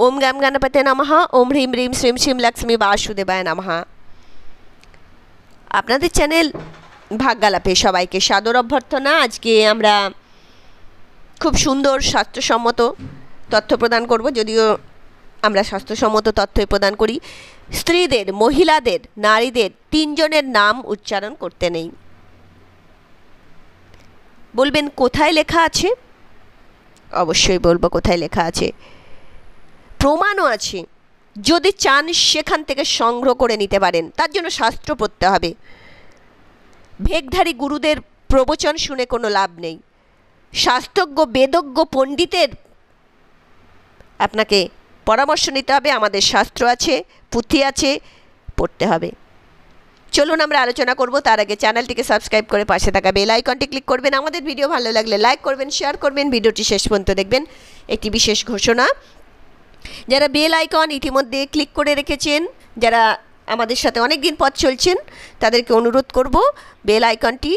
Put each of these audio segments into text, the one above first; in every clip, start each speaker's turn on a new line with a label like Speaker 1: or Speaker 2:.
Speaker 1: ওম গাম গণপতে নমঃ ওম হ্রিম হ্রিম শ্রীম শ্রীম লক্ষ্মী বাসুদেবায় নমঃ আপনাদের চ্যানেল ভাগ্যালাপে সবাইকে সাদর অভ্যর্থনা আজকে আমরা খুব সুন্দর স্বাস্থ্যসম্মত তথ্য প্রদান করব যদিও আমরা স্বাস্থ্যসম্মত তথ্যই প্রদান করি স্ত্রীদের মহিলাদের নারীদের তিনজনের নাম উচ্চারণ করতে নেই বলবেন কোথায় লেখা আছে অবশ্যই বলব কোথায় লেখা আছে প্রমাণও আছে। যদি চান সেখান থেকে সংগ্রহ করে নিতে পারেন, তার জন্য শাস্ত্র পড়তে হবে। ভেগধারী গুরুদের প্রবচন শুনে কোনো লাভ নেই। শাস্ত্রজ্ঞ, বেদজ্ঞ, পণ্ডিতের আপনাকে পরামর্শ নিতে হবে, আমাদের শাস্ত্র আছে, পুঁথি আছে, পড়তে হবে। চলুন আমরা আলোচনা করব, তার আগে চ্যানেলটিকে সাবস্ক্রাইব করে পাশে থাকা বেল আইকনটি ক্লিক করবেন। আমাদের ভিডিও ভালো লাগলে লাইক করবেন, শেয়ার করবেন, ভিডিওটি শেষ পর্যন্ত দেখবেন। একটি বিশেষ ঘোষণা যারা বেল আইকন ইতিমধ্যে ক্লিক করে রেখেছেন, যারা আমাদের সাথে অনেক দিন পথ চলছেন, তাদেরকে অনুরোধ করব বেল আইকনটি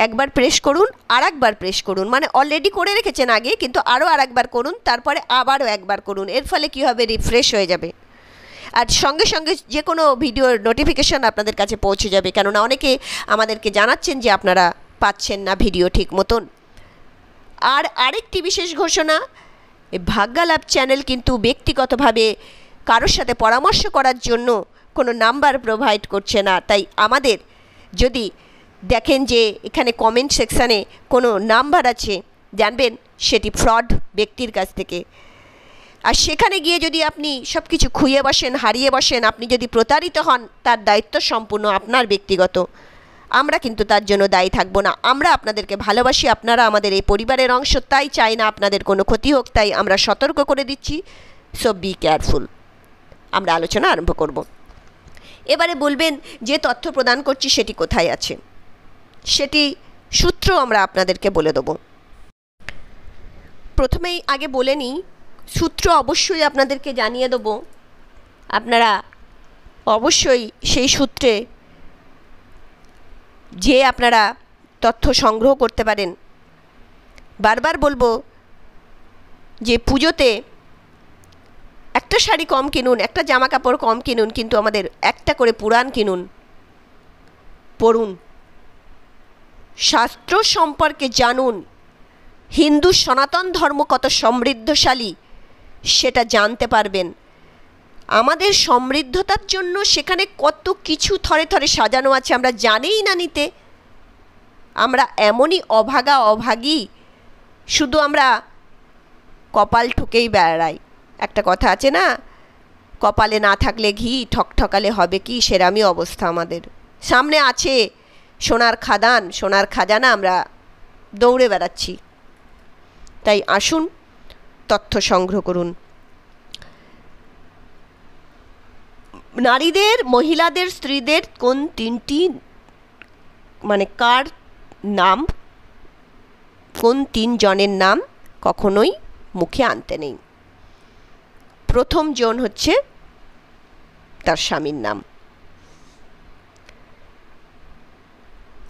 Speaker 1: একবার প্রেস করুন আর একবার প্রেস করুন। মানে অলরেডি করে রেখেছেন আগে, কিন্তু আরও আর একবার করুন, তারপরে আবারও একবার করুন। এর ফলে কী হবে? রিফ্রেশ হয়ে যাবে। আর সঙ্গে সঙ্গে যে কোনো ভিডিওর নোটিফিকেশান আপনাদের কাছে পৌঁছে যাবে। কেননা অনেকে আমাদেরকে জানাচ্ছেন যে আপনারা পাচ্ছেন না ভিডিও ঠিক মতন। আর আরেকটি বিশেষ ঘোষণা ভাগ্যালাভ চ্যানেল কিন্তু ব্যক্তিগতভাবে কারোর সাথে পরামর্শ করার জন্য কোনো নাম্বার প্রোভাইড করছে না। তাই আমাদের যদি দেখেন যে এখানে কমেন্ট সেকশানে কোনো নাম্বার আছে, জানবেন সেটি ফ্রড ব্যক্তির কাছ থেকে। আর সেখানে গিয়ে যদি আপনি সব কিছু খুঁয়ে বসেন, হারিয়ে বসেন, আপনি যদি প্রতারিত হন, তার দায়িত্ব সম্পূর্ণ আপনার ব্যক্তিগত। আমরা কিন্তু তার জন্য দায়ী থাকব না। আমরা আপনাদেরকে ভালোবাসি, আপনারা আমাদের এই পরিবারের অংশ, তাই চাই না আপনাদের কোনো ক্ষতি হোক, তাই আমরা সতর্ক করে দিচ্ছি। সো বি কেয়ারফুল আমরা আলোচনা আরম্ভ করব। এবারে বলবেন যে তথ্য প্রদান করছি সেটি কোথায় আছে? সেটি সূত্র আমরা আপনাদেরকে বলে দেব। প্রথমেই আগে বলে নিই, সূত্র অবশ্যই আপনাদেরকে জানিয়ে দেবো। আপনারা অবশ্যই সেই সূত্রে যে আপনারা তথ্য সংগ্রহ করতে পারেন। বারবার বলব যে পুজোতে একটা শাড়ি কম কিনুন, একটা জামা কাপড় কম কিনুন, কিন্তু আমাদের একটা করে পুরাণ কিনুন, পড়ুন। শাস্ত্র সম্পর্কে জানুন, হিন্দু সনাতন ধর্ম কত সমৃদ্ধশালী, সেটা জানতে পারবেন। আমাদের সমৃদ্ধতার জন্য সেখানে কত কিছু থরে থরে সাজানো আছে, আমরা জানেই না নিতে। আমরা এমনই অভাগা অভাগী, শুধু আমরা কপাল ঠুকেই বেড়াই। একটা কথা আছে না, কপালে না থাকলে ঘি, ঠকঠকালে হবে কি, সেরামই অবস্থা আমাদের। সামনে আছে সোনার খাদান, সোনার খাজানা, আমরা দৌড়ে বেড়াচ্ছি। তাই আসুন, তথ্য সংগ্রহ করুন। নারীদের, মহিলাদের, স্ত্রীদের কোন তিনটি মানে কার নাম? কোন তিন জনের নাম কখনোই মুখে আনতে নেই। প্রথম জন হচ্ছে তার স্বামীর নাম।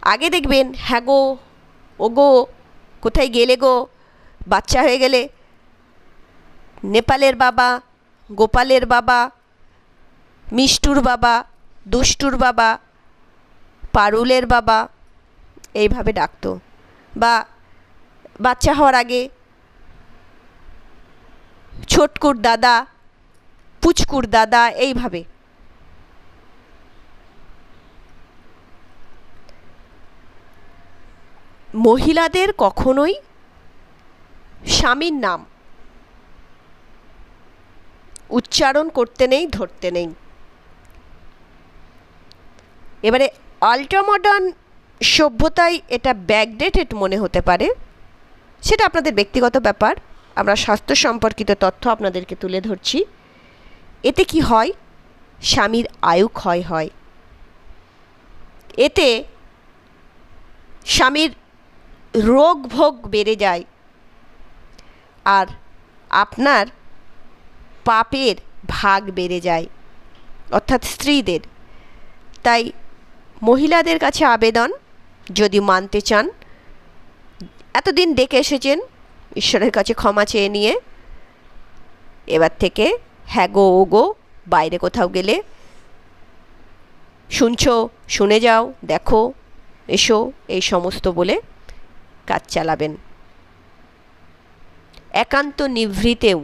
Speaker 1: আগে দেখবেন হ্যাঁ গো, ও গো, কোথায় গেলে গো? বাচ্চা হয়ে গেলে। নেপালের বাবা, গোপালের বাবা মিষ্টুর বাবা, দুষ্টুর বাবা, পারুলের বাবা এইভাবে ডাকতো। বা বাচ্চা হওয়ার আগে ছোটকুর দাদা, পুচকুর দাদা এইভাবে। মহিলাদের কখনোই স্বামীর নাম উচ্চারণ করতে নেই, ধরতে নেই। এবারে আল্ট্রামডার্ন সভ্যতায় এটা ব্যাকডেটেড মনে হতে পারে। সেটা আপনাদের ব্যক্তিগত ব্যাপার। আমরা স্বাস্থ্য সম্পর্কিত তথ্য আপনাদেরকে তুলে ধরছি। এতে কি হয়? স্বামীর আয়ু ক্ষয় হয়। এতে স্বামীর রোগ ভোগ বেড়ে যায়। আর আপনার পাপের ভাগ বেড়ে যায়। অর্থাৎ স্ত্রীদের। তাই মহিলাদের কাছে আবেদন যদি মানতে চান। এতদিন ডেকে এসেছেন, ঈশ্বরের কাছে ক্ষমা চেয়ে নিয়ে। এবার থেকে হ্যাঁ গো, ও গো, বাইরে কোথাও গেলে শুনছো, শুনে যাও, দেখো, এসো, এই সমস্ত বলে কাজ চালাবেন। একান্ত নিভৃতেও।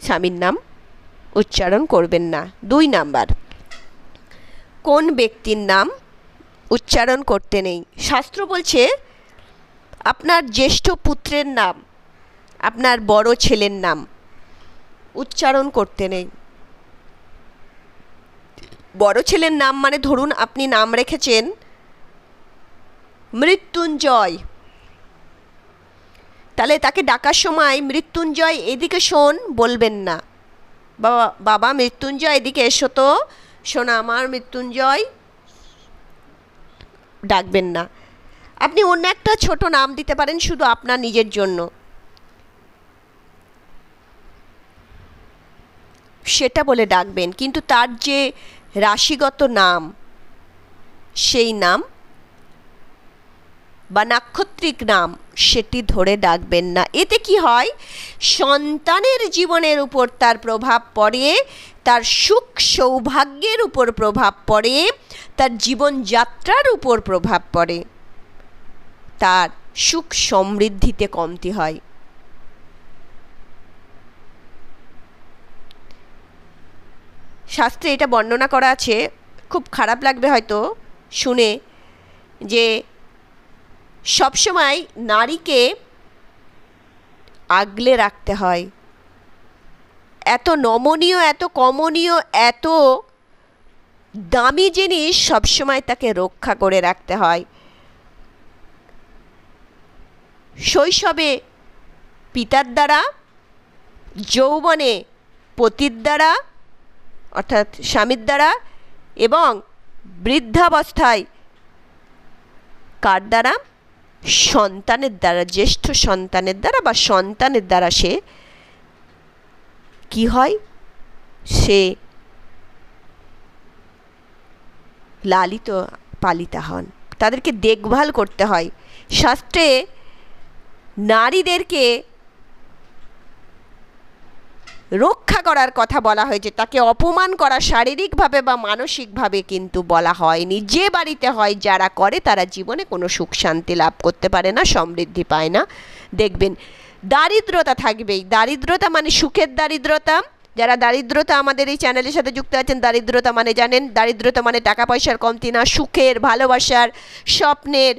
Speaker 1: স্বামীর নাম উচ্চারণ করবেন না। দুই নাম্বার। কোন ব্যক্তির নাম উচ্চারণ করতে নেই? শাস্ত্র বলছে, আপনার জ্যেষ্ঠ পুত্রের নাম, আপনার বড় ছেলের নাম উচ্চারণ করতে নেই। বড় ছেলের নাম মানে ধরুন আপনি নাম রেখেছেন, মৃত্যুঞ্জয়। তাহলে তাকে ডাকার সময় মৃত্যুঞ্জয় এদিকে শোন, বলবেন না। বাবা বাবা মৃত্যুঞ্জয়, এদিকে এসো তো। শোনা আমার মৃত্যুঞ্জয়। ডাকবেন না। আপনি অন্য একটা ছোট নাম দিতে পারেন শুধু আপনার নিজের জন্য। সেটা বলে ডাকবেন, কিন্তু তার যে রাশিগত নাম, সেই নাম বা নাক্ষত্রিক নাম সেটি ধরে ডাকবেন না। এতে কি হয়? সন্তানের জীবনের উপর তার প্রভাব পড়ে, তার সুখ সৌভাগ্যের উপর প্রভাব পড়ে, তার জীবনযাত্রার উপর প্রভাব পড়ে। তার সুখ সমৃদ্ধিতে কমতি হয়। শাস্ত্রে এটা বর্ণনা করা আছে। খুব খারাপ লাগবে হয়তো শুনে যে সবসময় নারীকে আগলে রাখতে হয়। এত নমনীয়, এত কমনীয়, এত দামি জিনিস সবসময় তাকে রক্ষা করে রাখতে হয়। শৈশবে পিতার দ্বারা, যৌবনে পতির দ্বারা, অর্থাৎ স্বামীর দ্বারা এবং বৃদ্ধাবস্থায় কার দ্বারা? সন্তানের দ্বারা, জ্যেষ্ঠ সন্তানের দ্বারা বা সন্তানের দ্বারা সে কি হয়? সে লালিত পালিতা হন। তাদেরকে দেখভাল করতে হয়। শাস্ত্রে নারীদেরকে রক্ষা করার কথা বলা হয়েছে। তাকে অপমান করা শারীরিকভাবে বা মানসিকভাবে কিন্তু বলা হয়নি। যে বাড়িতে হয়, যারা করে, তারা জীবনে কোনো সুখ শান্তি লাভ করতে পারে না, সমৃদ্ধি পায় না। দেখবেন, দারিদ্রতা থাকবেই। দারিদ্রতা মানে সুখের দারিদ্রতা। যারা দারিদ্রতা আমাদের এই চ্যানেলের সাথে যুক্ত আছেন, দারিদ্রতা মানে জানেন, দারিদ্রতা মানে টাকা পয়সার কমতি না, সুখের, ভালোবাসার, স্বপ্নের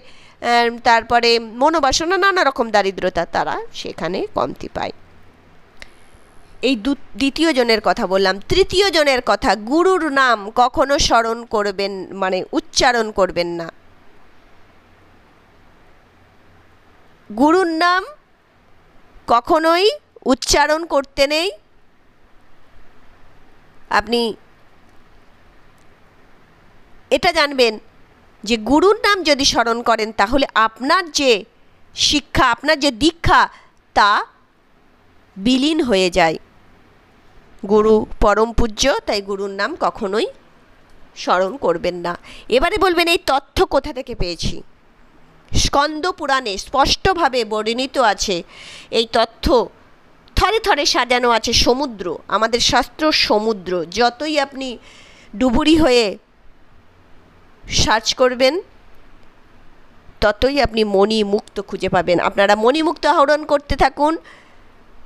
Speaker 1: তারপরে মনোবাসনা, নানা রকম দারিদ্রতা তারা সেখানে কমতি পায়। এই দ্বিতীয় জনের কথা বললাম। তৃতীয় জনের কথা, গুরুর নাম কখনো স্মরণ করবেন মানে উচ্চারণ করবেন না। গুরুর নাম কখনোই উচ্চারণ করতে নেই। আপনি এটা জানবেন যে গুরুর নাম যদি স্মরণ করেন, তাহলে আপনার যে শিক্ষা, আপনার যে দীক্ষা, তা বিলীন হয়ে যায়। গুরু পরম পূজ্য, তাই গুরুর নাম কখনোই স্মরণ করবেন না। এবারে বলবেন, এই তথ্য কোথা থেকে পেয়েছি? স্কন্দ পুরাণে স্পষ্টভাবে বর্ণিত আছে, এই তথ্য থরে থরে সাজানো আছে সমুদ্র, আমাদের শাস্ত্র সমুদ্র। যতই আপনি ডুবুরি হয়ে সার্চ করবেন, ততই আপনি মণি মুক্ত খুঁজে পাবেন। আপনারা মণিমুক্ত আহরণ করতে থাকুন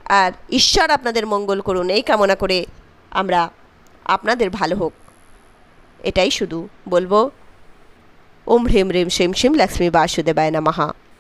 Speaker 1: আর ঈশ্বর আপনাদের মঙ্গল করুন। এই কামনা করে আমরা আপনাদের ভালো হোক। এটাই শুধু। বলব, ওম হ্রিম হ্রিম শ্রীম শ্রীম লক্ষ্মী বাসুদেবায় নমঃ।